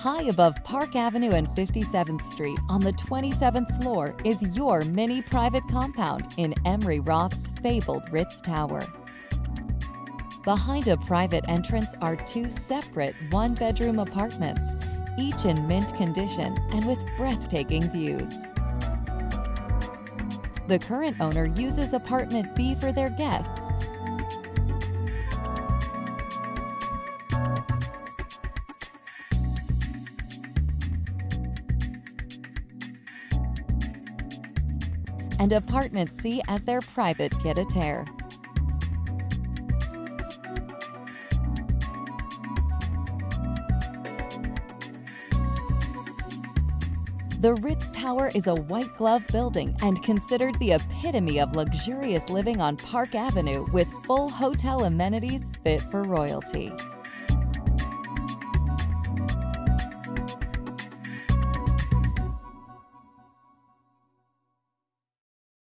High above Park Avenue and 57th Street on the 27th floor is your mini private compound in Emery Roth's fabled Ritz Tower. Behind a private entrance are two separate one bedroom apartments, each in mint condition and with breathtaking views. The current owner uses apartment B for their guests and Apartment C as their private pied-à-terre. The Ritz Tower is a white glove building and considered the epitome of luxurious living on Park Avenue with full hotel amenities fit for royalty.